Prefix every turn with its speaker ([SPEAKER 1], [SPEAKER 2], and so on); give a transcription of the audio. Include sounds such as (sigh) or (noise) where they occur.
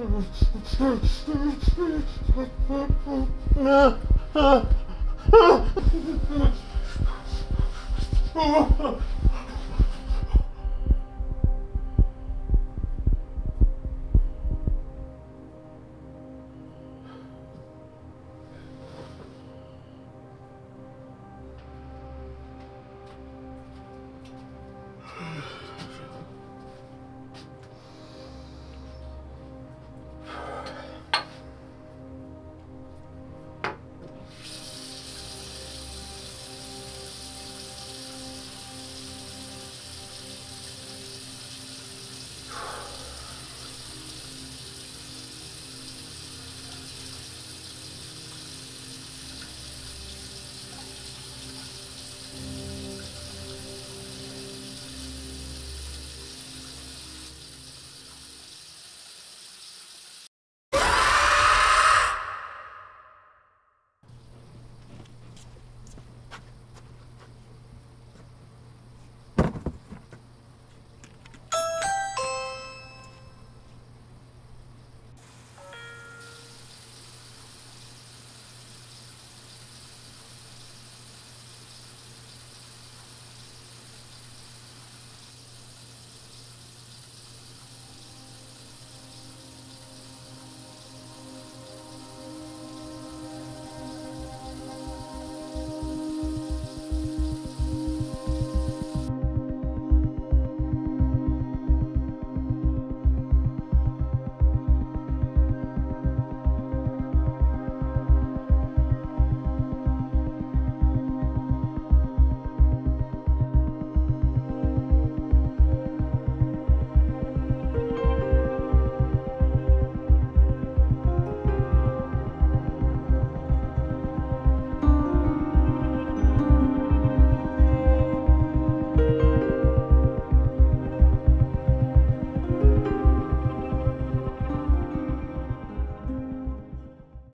[SPEAKER 1] Oh, (laughs)